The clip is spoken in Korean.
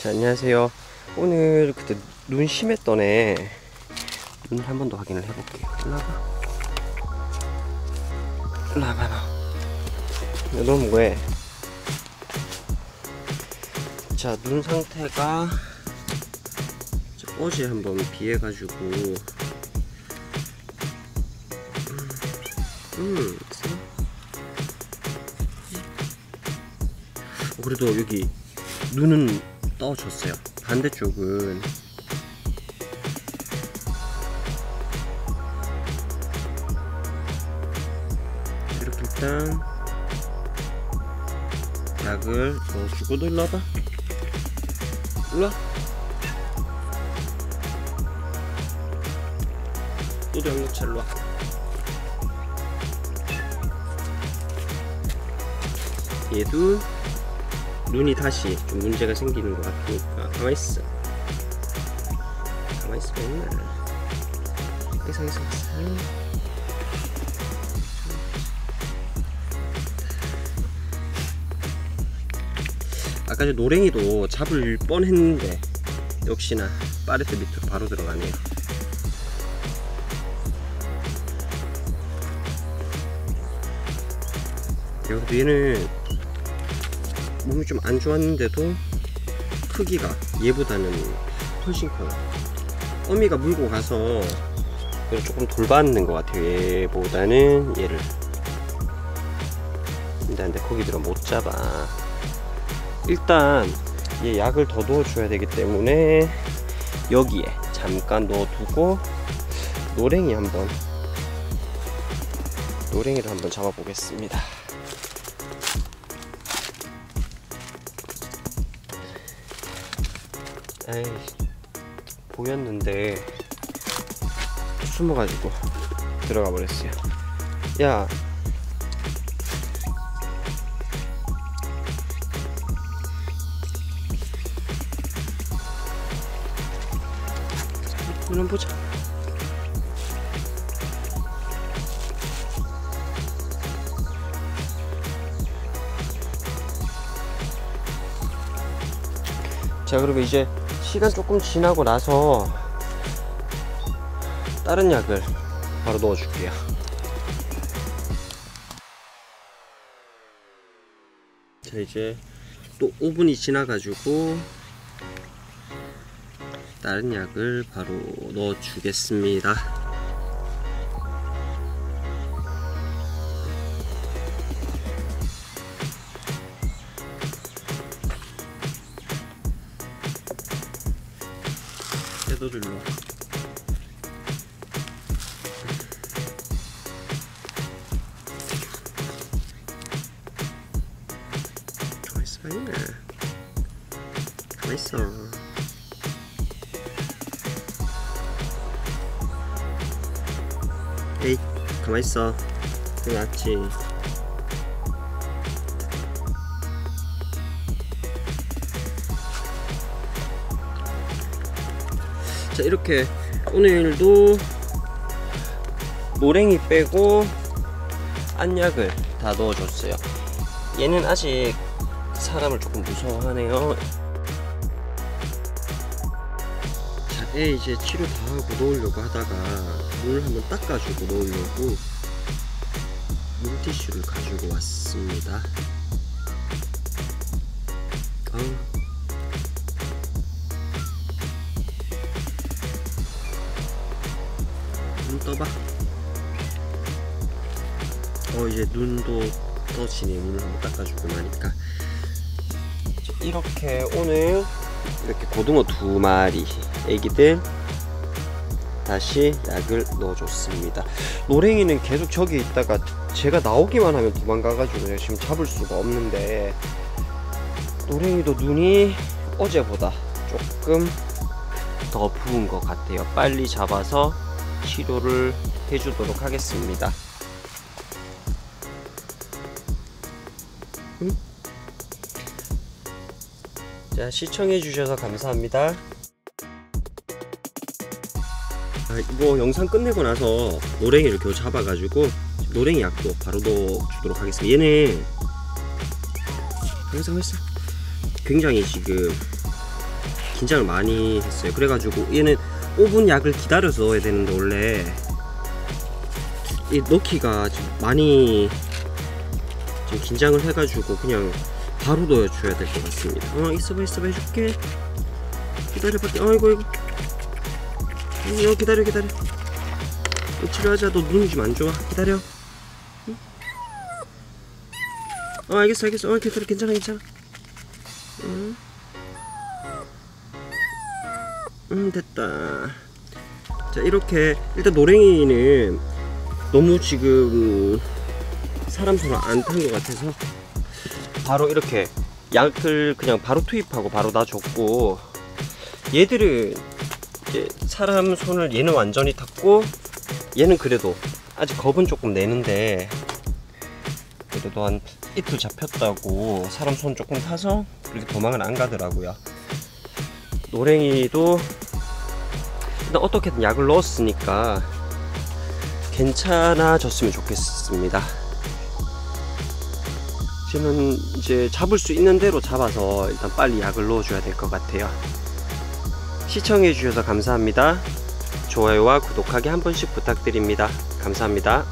자, 안녕하세요. 오늘 그때 눈 심했던 애, 눈한번 더 확인을 해볼게요. 올라가. 올라가, 너. 너무 뭐해? 자, 눈 상태가 자, 어제 한번 비해 가지고, 음, 음, 글쎄요. 어, 그래도 여기 눈은 떠졌어요. 반대쪽은 이렇게 일단 약을 넣어주고 너 일로 와봐. 일로 와. 너도 양념차 일로 와. 얘도 눈이 다시 좀 문제가 생기는 것 같으니까 가만히 있어. 가만히 있어 맨날. 이상 이상 이상 아까 저 노랭이도 잡을 뻔했는데 역시나 파레트 밑으로 바로 들어가네요. 여기도 얘는 몸이 좀 안 좋았는데도 크기가 얘보다는 훨씬 커요. 어미가 물고 가서 조금 돌봤는 것 같아요. 얘보다는 얘를. 근데 거기 들어 못 잡아. 일단 얘 약을 더 넣어줘야 되기 때문에 여기에 잠깐 넣어두고 노랭이 한번 노랭이를 한번 잡아보겠습니다. 에이 보였는데 숨어가지고 들어가 버렸어요. 야. 이런 보자. 자, 그러면 이제 시간 조금 지나고 나서 다른 약을 바로 넣어줄게요. 자, 이제 또 5분이 지나가지고 다른 약을 바로 넣어주겠습니다. 얘도 줄로 가만있어 있 자 이렇게 오늘도 노랭이 빼고 안약을 다 넣어줬어요. 얘는 아직 사람을 조금 무서워하네요. 자, 애 이제 치료 다 하고 놓으려고 하다가 물 한번 닦아주고 놓으려고 물티슈를 가지고 왔습니다. 아우 떠봐. 어 이제 눈도 떠지네. 눈을 한번 닦아주고 나니까. 이렇게 오늘 이렇게 고등어 두 마리 애기들 다시 약을 넣어줬습니다. 노랭이는 계속 저기 있다가 제가 나오기만 하면 도망가가지고 지금 잡을 수가 없는데 노랭이도 눈이 어제보다 조금 더 부은 것 같아요. 빨리 잡아서 치료를 해주도록 하겠습니다. 음? 자, 시청해주셔서 감사합니다. 아, 이거 영상 끝내고 나서 노랭이를 겨우 잡아가지고 노랭이 약도 바로 넣어 주도록 하겠습니다. 얘는 항상 했어. 굉장히 지금 긴장을 많이 했어요. 그래가지고 얘는 5분 약을 기다려서 넣어야 되는데 원래 이 넣기가 좀 많이 좀 긴장을 해가지고 그냥 바로 넣어줘야 될 것 같습니다. 어 있어봐 있어봐 해줄게. 기다려봐. 아이고 아이고. 어 기다려 기다려. 어, 치료하자. 너 눈이 좀 안 좋아. 기다려. 응? 어 알겠어 알겠어. 어 괜찮아 괜찮아 괜찮아. 응. 음 됐다. 자 이렇게 일단 노랭이는 너무 지금 사람 손을 안 탄 것 같아서 바로 이렇게 약을 그냥 바로 투입하고 바로 놔줬고 얘들은 이제 사람 손을 얘는 완전히 탔고 얘는 그래도 아직 겁은 조금 내는데 그래도 한 이틀 잡혔다고 사람 손 조금 타서 그렇게 도망을 안 가더라고요 노랭이도 일단 어떻게든 약을 넣었으니까 괜찮아졌으면 좋겠습니다. 저는 이제 잡을 수 있는 대로 잡아서 일단 빨리 약을 넣어줘야 될 것 같아요. 시청해 주셔서 감사합니다. 좋아요와 구독하기 한 번씩 부탁드립니다. 감사합니다.